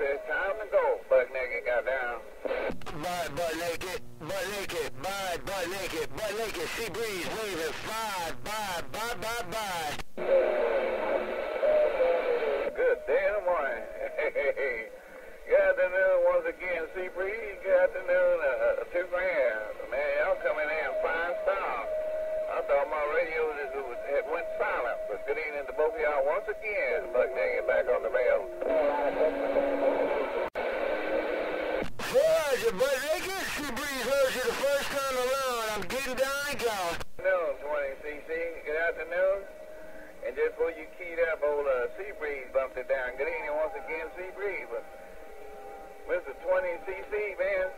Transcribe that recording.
it's time to go. Buck naked got down. Butt, butt naked, butt naked, butt, butt naked, butt naked. Sea breeze waving five, bye, bye, bye, bye. Good day in the morning. Good afternoon once again, Sea Breeze. Good afternoon, uh, two grand. Man, y'all coming in fine style. I thought my radio just was, had went silent, but good evening to both of y'all once again. Buck naked back on I'm getting down, y'all. Good morning, CC. Good afternoon. And just before you keyed up, old uh, Sea Breeze bumped it down. Good evening once again, Sea Breeze. But Mr. 20 CC, man.